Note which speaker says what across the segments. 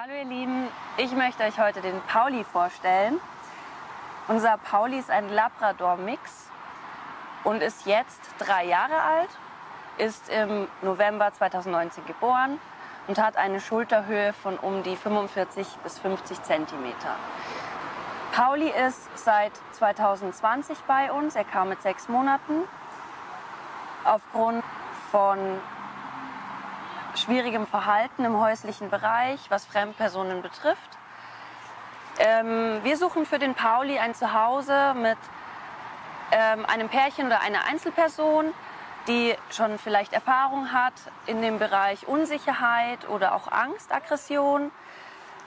Speaker 1: Hallo ihr Lieben, ich möchte euch heute den Pauli vorstellen. Unser Pauli ist ein Labrador-Mix und ist jetzt drei Jahre alt, ist im November 2019 geboren und hat eine Schulterhöhe von um die 45 bis 50 Zentimeter. Pauli ist seit 2020 bei uns, er kam mit sechs Monaten. Aufgrund von schwierigem Verhalten im häuslichen Bereich, was Fremdpersonen betrifft. Ähm, wir suchen für den Pauli ein Zuhause mit ähm, einem Pärchen oder einer Einzelperson, die schon vielleicht Erfahrung hat in dem Bereich Unsicherheit oder auch Angst, Aggression.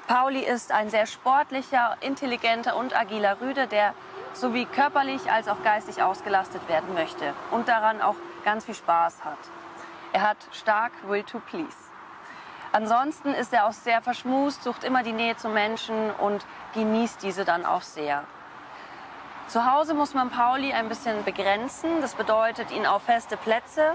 Speaker 1: Pauli ist ein sehr sportlicher, intelligenter und agiler Rüde, der sowie körperlich als auch geistig ausgelastet werden möchte und daran auch ganz viel Spaß hat. Er hat stark Will to Please. Ansonsten ist er auch sehr verschmust, sucht immer die Nähe zu Menschen und genießt diese dann auch sehr. Zu Hause muss man Pauli ein bisschen begrenzen. Das bedeutet, ihn auf feste Plätze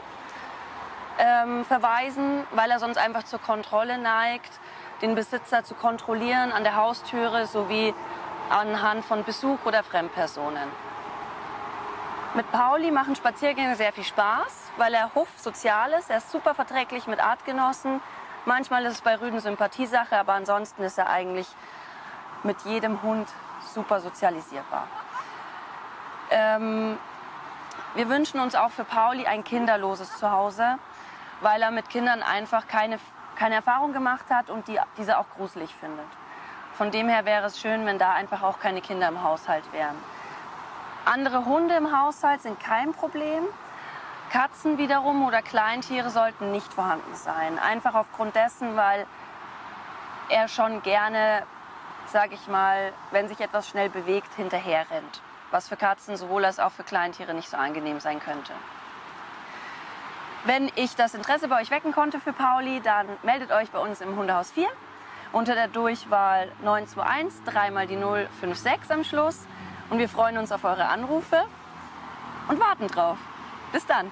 Speaker 1: ähm, verweisen, weil er sonst einfach zur Kontrolle neigt, den Besitzer zu kontrollieren an der Haustüre sowie anhand von Besuch oder Fremdpersonen. Mit Pauli machen Spaziergänge sehr viel Spaß, weil er hochsozial ist. Er ist super verträglich mit Artgenossen. Manchmal ist es bei Rüden Sympathiesache, aber ansonsten ist er eigentlich mit jedem Hund super sozialisierbar. Ähm, wir wünschen uns auch für Pauli ein kinderloses Zuhause, weil er mit Kindern einfach keine, keine Erfahrung gemacht hat und die, diese auch gruselig findet. Von dem her wäre es schön, wenn da einfach auch keine Kinder im Haushalt wären. Andere Hunde im Haushalt sind kein Problem. Katzen wiederum oder Kleintiere sollten nicht vorhanden sein. Einfach aufgrund dessen, weil er schon gerne, sage ich mal, wenn sich etwas schnell bewegt, hinterher rennt. Was für Katzen sowohl als auch für Kleintiere nicht so angenehm sein könnte. Wenn ich das Interesse bei euch wecken konnte für Pauli, dann meldet euch bei uns im Hundehaus 4 unter der Durchwahl 921 dreimal die 056 am Schluss. Und wir freuen uns auf eure Anrufe und warten drauf. Bis dann.